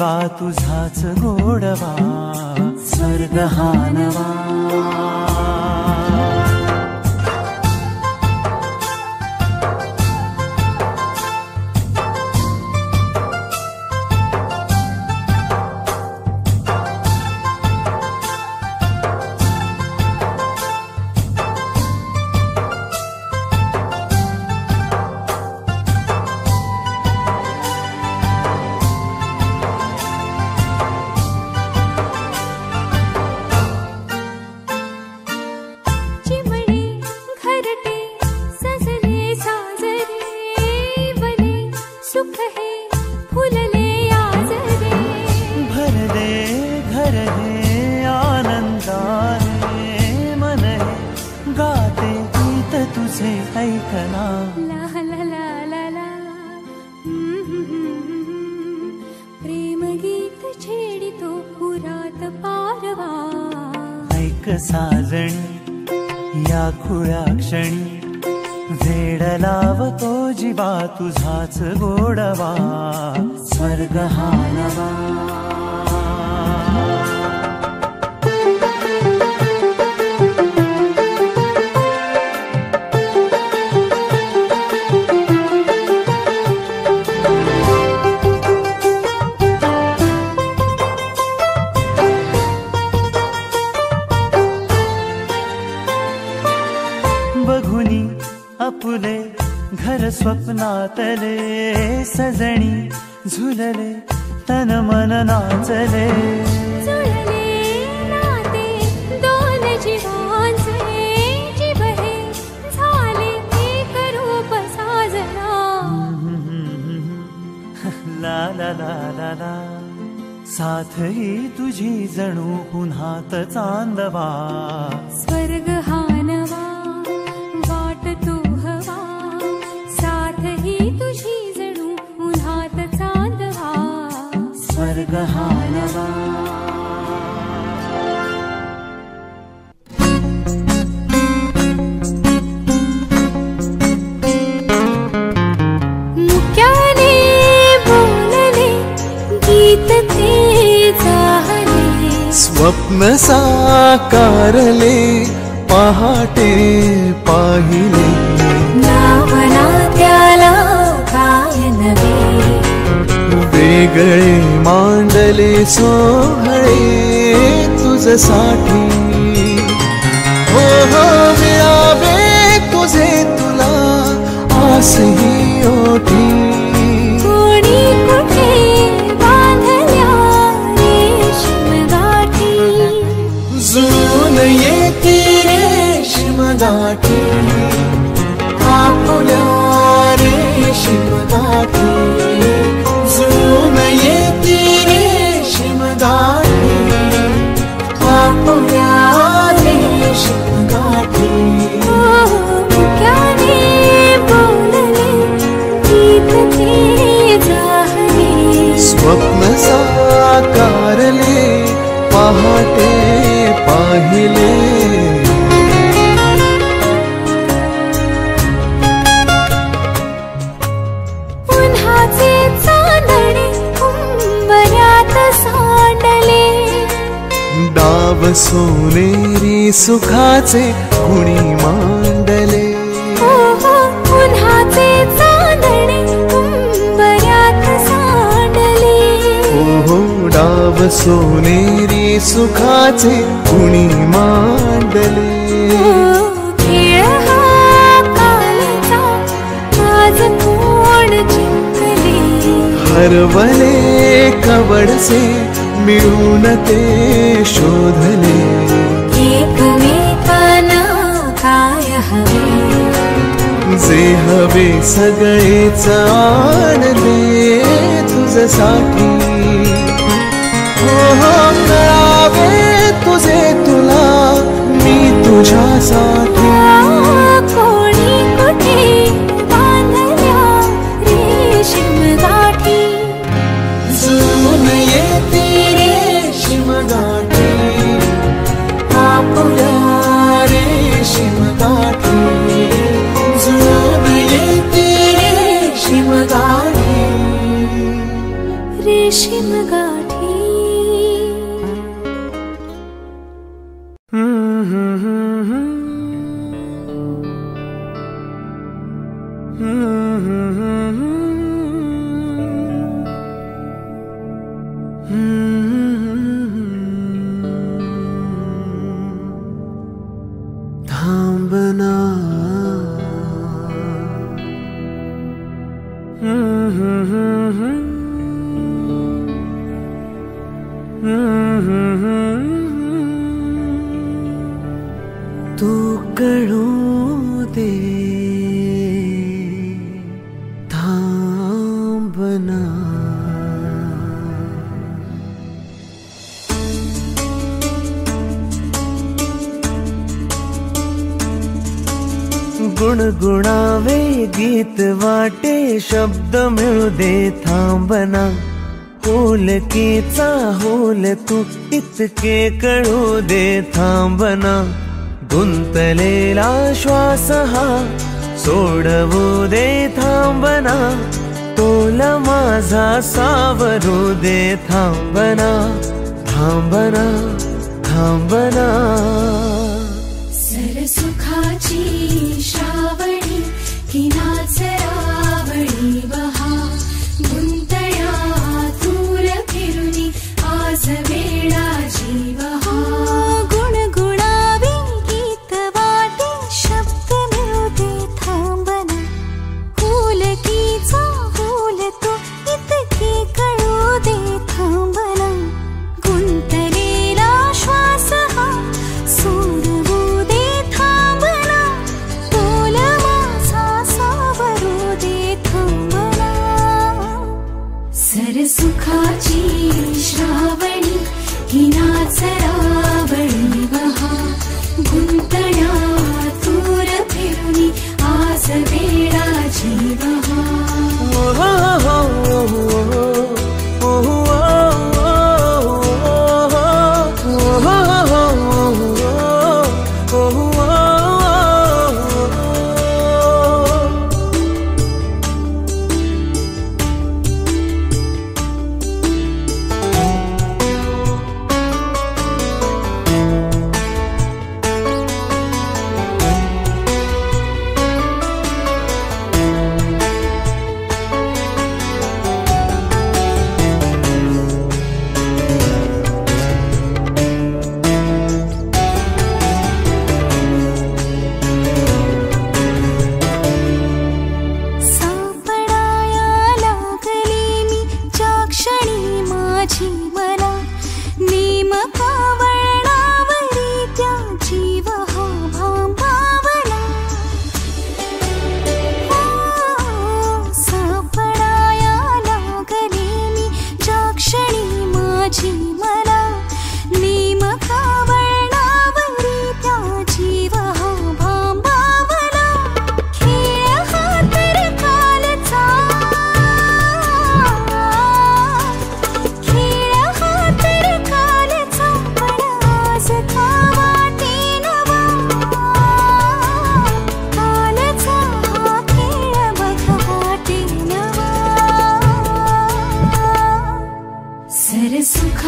देवा तुझाच गोडवा. बघुनी अपुले घर स्वप्नातले सजणी झुलले तन मन नाचले. ला ला ला ला ला. साथ ही तुझी जणू पुन्हात चांदवा. स्वर्ग हा हा मुक्याने गीत ते स्वप्न साकारले पहाटे पाहिले। वेगळे मांडले सोहळे तुझसाठी हो हो मिळावे तुझे तुला आसही ओठी। कोणी कुठे बांधल्या रेशीम गाठी जुळून येते रेशीम गाठी आपुल्या रेशीम स्वप्न साकारले पहाटे पाहिले. उन्हाचे चांदणे उंबऱ्यात सांडले. डाव सोनेरी सुखाचे कुणी मांडले सोनेरी सुखाचे कुणी मांडले. हरवले कवडसे मिळून ते शोधले. जे हवे सगळेच आणले तुझे तुला गुण गुणावे, गीत वाटे, शब्द मिळू दे थांबना. होलकेचा होल तू इतके कळू दे थांबना. गुंतलेला श्वास हा, सोडवू दे थांबना. तोला माझा सावरू दे थांबना. थांबना थांबना.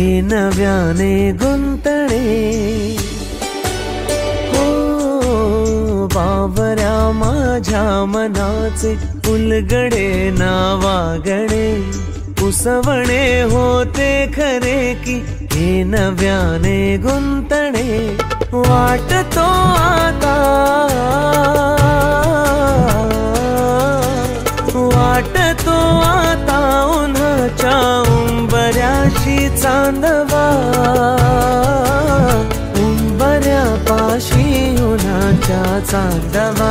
हे नव्याने गुंतणे. हो बावऱ्या माझ्या मनाचे फुलगडे नावागडे उसवणे होते खरे की हे नव्याने गुंतणे. वाटतो आता वाटतो आता उन्हाच्या पाशी चांदवा उंबऱ्या पाशी उन्हाच्या चांदवा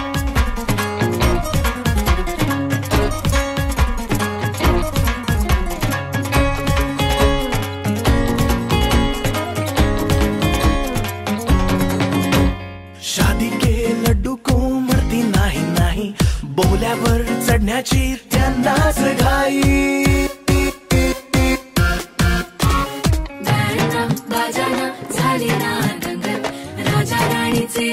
घोड्यावर चढण्याची त्यांनाच घाई झाली ना दंगल. राजा राणीचे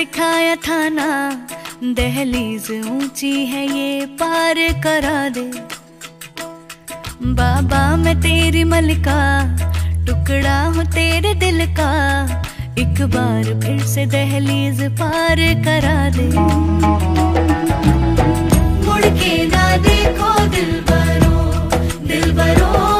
सिखाया था ना। दहलीज ऊँची है ये, पार करा दे। बाबा, मैं तेरी मलिका, टुकड़ा हूँ तेरे दिल का। एक बार फिर से दहलीज पार करा दे। मुड़ के ना देखो दिल भरो दिल भरो।